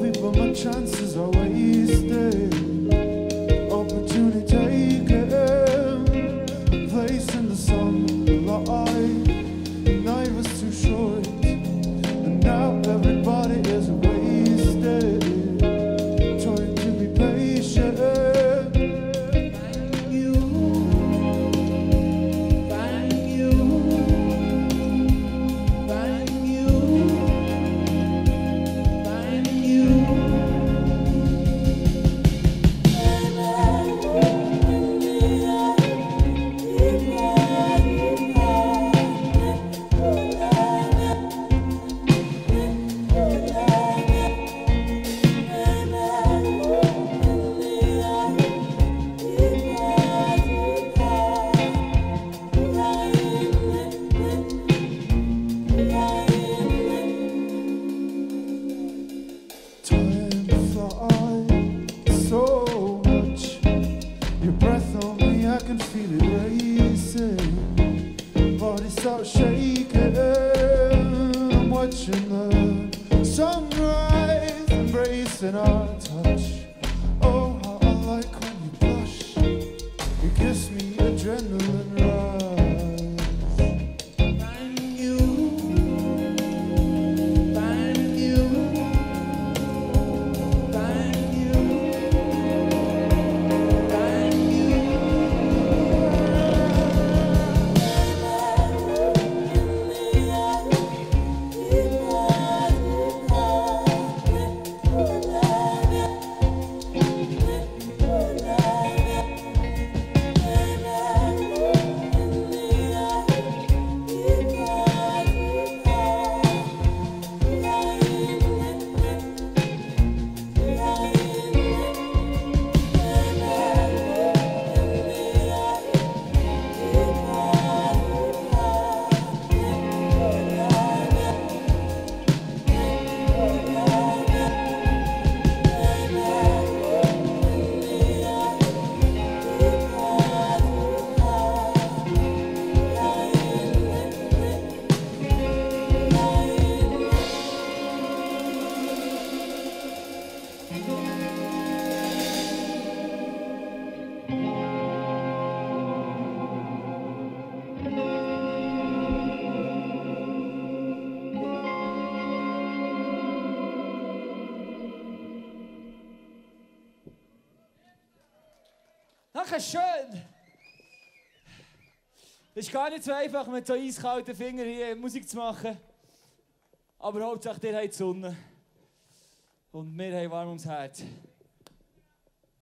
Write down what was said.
But my chances are wasted. Flies so much. Your breath on me, I can feel it racing. Body starts shaking. I'm watching the sunrise, embracing our touch. Oh, how I like when you blush. It gives me adrenaline rush. Danke schön. Es ist gar nicht so einfach, mit so eiskalten Fingern hier Musik zu machen. Aber Hauptsache, ihr habt die Sonne. Und wir haben warm ums Herz.